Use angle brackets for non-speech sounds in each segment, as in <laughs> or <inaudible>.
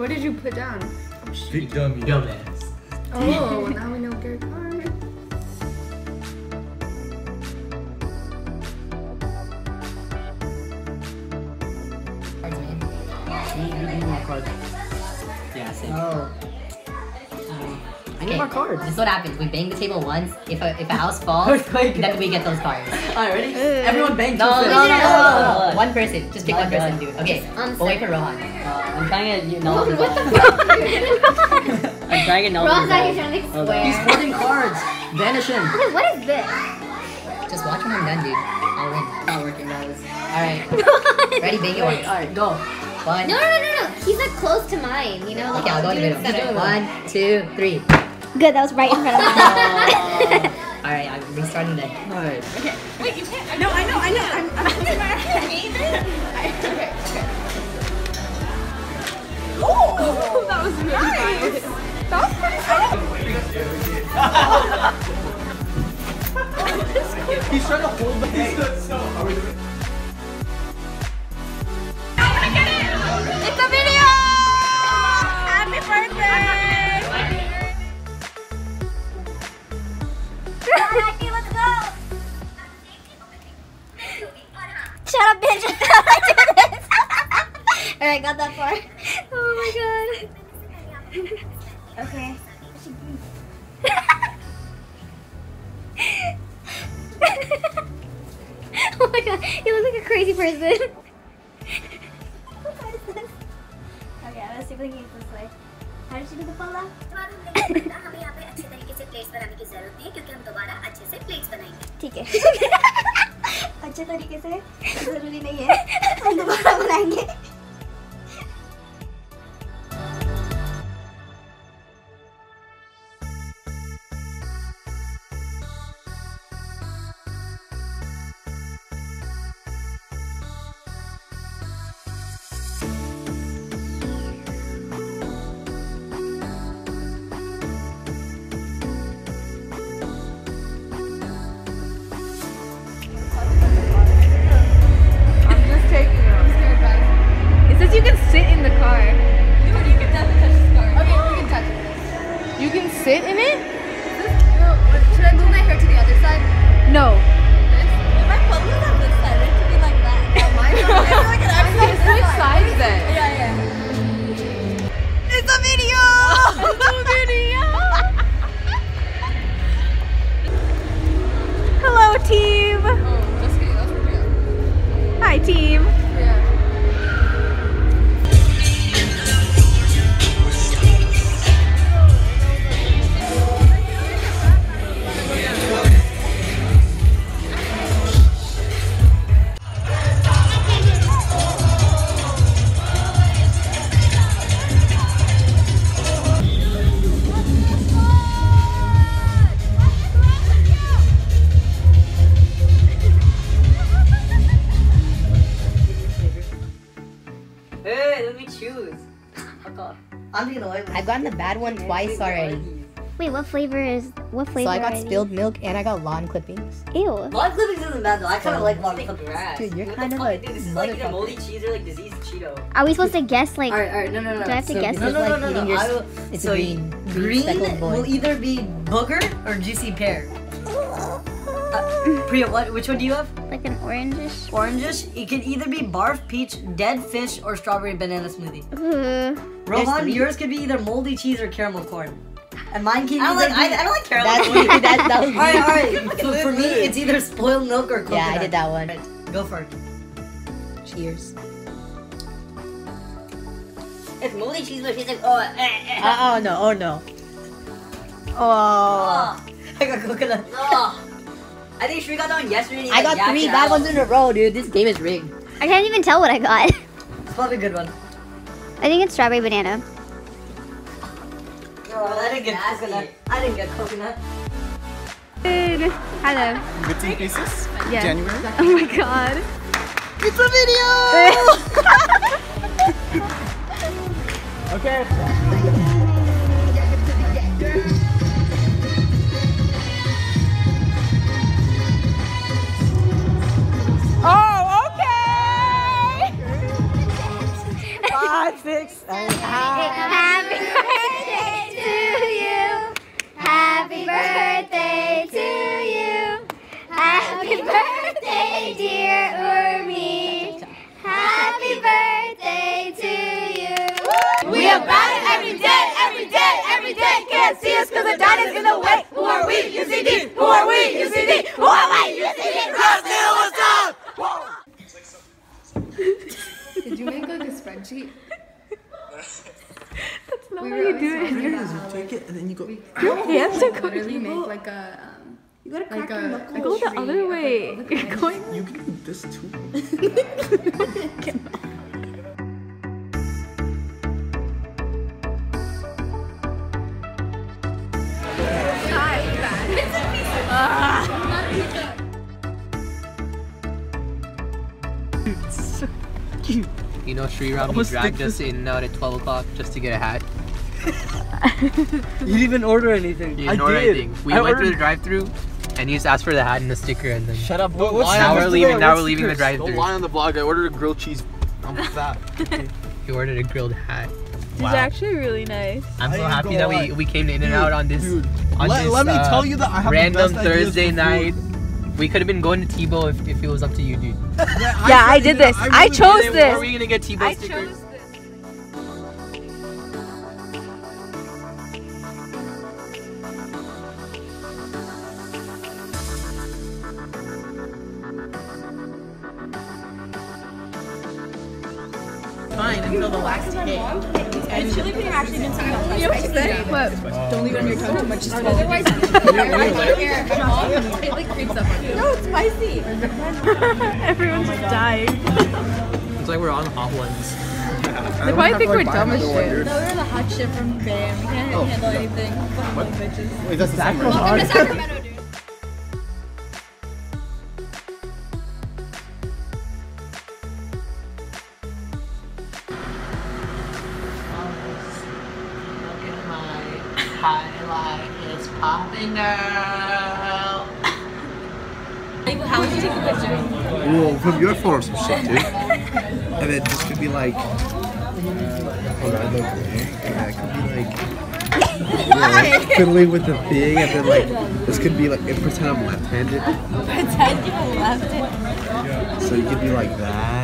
What did you put down? Big dummy. Dumbass. Oh, <laughs> now we know Gary Clark. Yeah, same. Oh. I need Okay, more cards. This is what happens. We bang the table once. If a, if a house falls, <laughs> Wait, wait. then we get those cards. Alright, ready? Everyone bang No, no, no, no, no, no. One person. Just pick My one person, God. dude. Okay, we'll wait for Rohan. Uh, I'm trying to you know. <laughs> what the <laughs> fuck? I'm trying to know. Ron's out here trying to Hold on. He's holding cards. Vanish him. Okay, what is this? Just watch when I'm done, dude. I'll win. Not working, guys. Alright. Ready, bang it Wait, once. alright, go. One. No, no, no, no, no. He's like close to mine, you know? Like, Okay, I'll go in the do it middle. One, two, three. Good, that was right in front of me. <laughs> Alright, I'm restarting then. Alright. Wait, you can't. No, I know, I know. I'm, I'm putting my aim in. Okay, okay. Oh, that was really nice. That was pretty <laughs> He's trying to hold the <laughs> Shut up, bitch! I <laughs> do this! Alright, got that far. <laughs> Oh my god. Okay. <laughs> oh my god, you look like a crazy person. what is this? Okay, let's see if we can get this way. How did you do the photo? हमें यहाँ पे अच्छे तरीके से plates बनाने की जरूरत नहीं है क्योंकि हम दोबारा अच्छे से प्लेट्स बनाएंगे ठीक है अच्छे तरीके से ज़रूरी नहीं है। <laughs> दोबारा बनाएँगे I've gotten the bad one twice already. Wait, what flavor is what flavor? So I got are spilled milk and I got lawn clippings. Ew. Lawn clippings isn't bad though. I kind of like lawn clippings. Dude, you're What kind of fuck, a dude, This is like eating a motherfucker. moldy cheese or like diseased Cheeto. Are we supposed to guess like? Alright, alright, no, no, no. Do I have to So guess this No, no, no, like no, eating no. your. Will, It's so a green, green speckled will either be booger or juicy pear. Uh, Priya, what? Which one do you have? Like an orangish. Orangish. It can either be barf, peach, dead fish, or strawberry banana smoothie. Ooh. Rohan, yours could be either moldy cheese or caramel corn. And mine can I don't either like. be... I, I don't like caramel. me. corn. that, that was Alright, me. alright. <laughs> So for me, it's either spoiled milk or coconut. Yeah, I did that one. Go for it. Cheers. It's moldy cheese, but she's like, oh, eh, eh. Uh, oh no! Oh no! Oh! Oh, <laughs> I got coconut. Oh. <laughs> I think Shri got that one yesterday. and I got yacked three bad ones in a row, dude. This game is rigged. I can't even tell what I got. It's probably a good one. I think it's strawberry banana. Oh, I didn't get coconut. I didn't get coconut. Good. Hello. Bits and pieces. Yeah. January. <laughs> Oh my god. It's a video. <laughs> Okay. hot fix. And happy birthday to you. Happy birthday to you. Happy birthday, dear You gotta like crack your a, knuckles. a Go the other of, like, way. You're <laughs> going. You can do this too. You know, Sri Ram, he dragged us in out at 12 o'clock just to get a hat. <laughs> You didn't even order anything. He I didn't order did. anything. We I went through the drive through and he just asked for the hat and the sticker and then Shut up. What- What, what's now we're leaving now we're leaving the stickers? drive Don't through. lie on the vlog. I ordered a grilled cheese. I'm <laughs> fat. <laughs> He ordered a grilled hat. It's Wow. actually really nice. I'm so happy gonna that we, we came to in and out on this Dude, on let, this let me uh, tell you that I have random the best ideas Thursday night. We could have been going to Tebow if, if it was up to you, dude. Yeah, Yeah, I said did it. this. I really chose did. this. Are we gonna get Tebow I stickers? Until the last day. And chili cream actually didn't sound that spicy. You know what she said? What? Don't leave it on your tongue too much. Otherwise, <laughs> it like creeps up on you. No, it's spicy. <laughs> Everyone's dying. It's like we're on hot ones. They probably think we're dumb as shit. No, we're the hot shit from BAM. We can't Oh. handle anything. Fucking bitches. Wait, that's the same. right? Welcome to Sacramento, dude. Highlight is popping out. <laughs> How would you take a picture? Well, from your phone or some shit, dude. and then this could be like. Hold on, look. Yeah, it could be like. yeah, like fiddling with the thing, and then like this could be like and pretend I'm left-handed. Pretend you're left it. So you could be like that.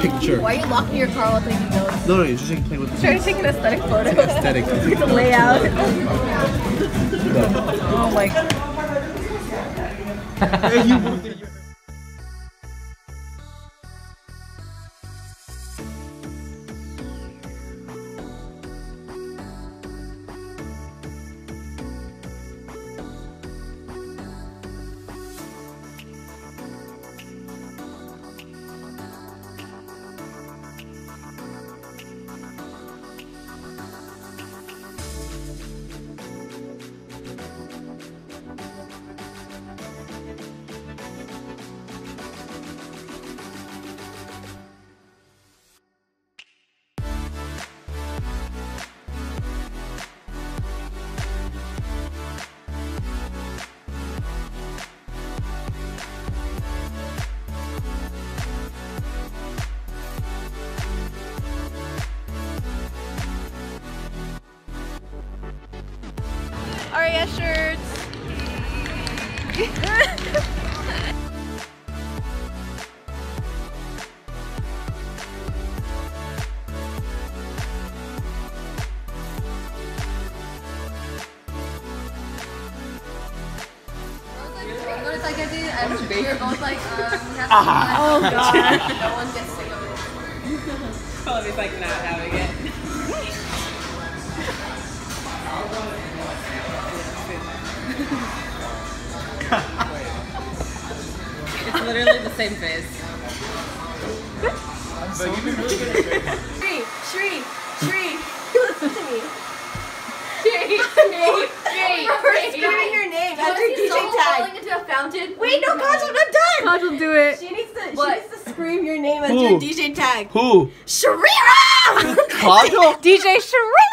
Picture. Why are you locking your car while taking notes? No, no, you're just like playing with the Trying to take an aesthetic photo. aesthetic. <laughs> it's a Layout. <laughs> Oh my god. <laughs> like I did, I we're both like, um, we Oh god. no one gets sick of it. Chloe's like not having it. It's literally the same face. Shri, Shri, Shri, listen to me. Shri, Shri, Shri. We're screaming your name as your DJ tag. falling into a fountain. Wait, no, Kajal, I'm done. God will do it. She needs to, What? she needs to scream your name as Who? DJ tag. Who? Shrira! Kajal? <laughs> <laughs> DJ Shrima!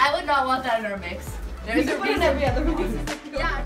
I would not want that in our mix. There's a Put in reason. every other mix. Yeah,